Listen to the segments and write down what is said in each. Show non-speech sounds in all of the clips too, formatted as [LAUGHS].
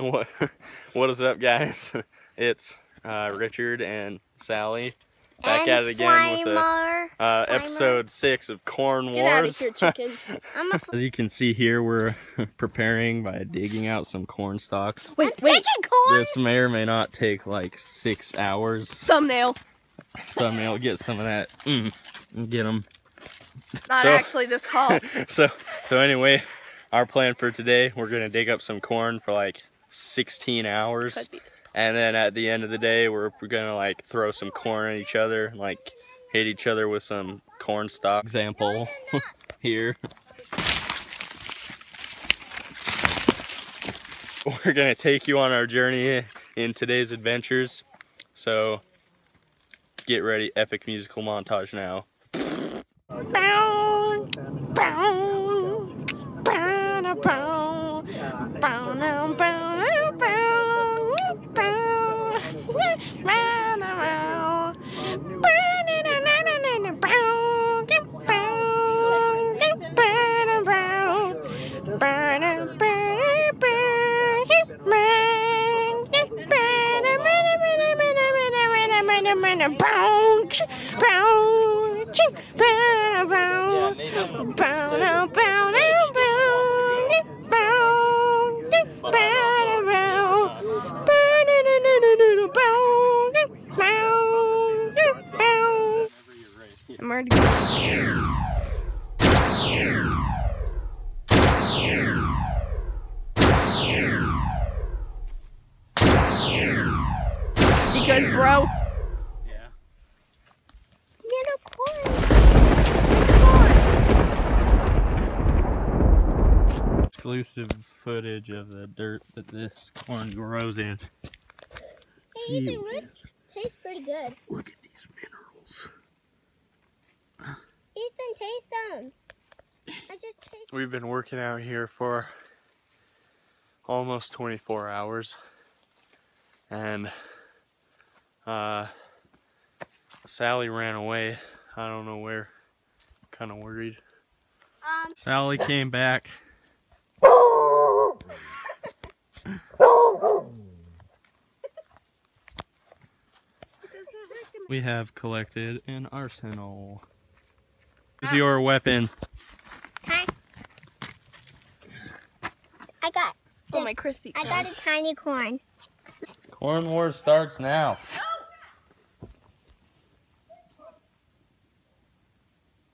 What [LAUGHS] what is up guys? [LAUGHS] It's uh, Richard and Sally back and at it again with a, uh, episode six of Corn Get out of Wars. here, chicken. [LAUGHS] I'm a As you can see here, we're preparing by digging out some corn stalks. Wait, I'm wait. picking corn. This may or may not take like six hours. Thumbnail. Thumbnail, get some of that. Mm, get them. Not So- actually this tall. so so anyway, our plan for today, we're gonna dig up some corn for like 16 hours. Could be this tall. And then at the end of the day, we're, we're gonna like throw some corn at each other, and, like hit each other with some corn stalk. Example here. We're gonna take you on our journey in today's adventures. So get ready, epic musical montage now. Bow, bow, bow, bow, bow, bow, bow, I'm already. Good, bro? Yeah. Little. Exclusive footage of the dirt that this corn grows in. Hey, Ethan, this tastes pretty good. Look at these minerals. Ethan, taste some. I just taste. We've been working out here for almost 24 hours. And uh, Sally ran away. I don't know where. Kind of worried. Um, Sally came back. We have collected an arsenal. Use your weapon. hi. I got. Oh, my crispy. I got a tiny corn. Corn war starts now.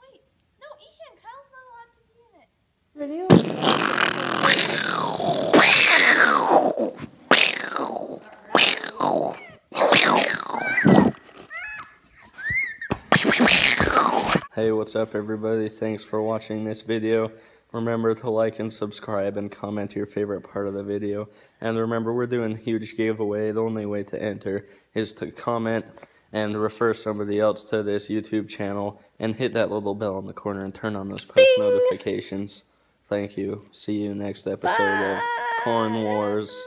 Wait, no, Ethan, Kyle's not allowed to be in it. Video? Hey, what's up everybody? Thanks for watching this video. Remember to like and subscribe and comment your favorite part of the video. And remember, we're doing a huge giveaway. The only way to enter is to comment and refer somebody else to this YouTube channel and hit that little bell in the corner and turn on those post notifications. Thank you. See you next episode of Corn Wars.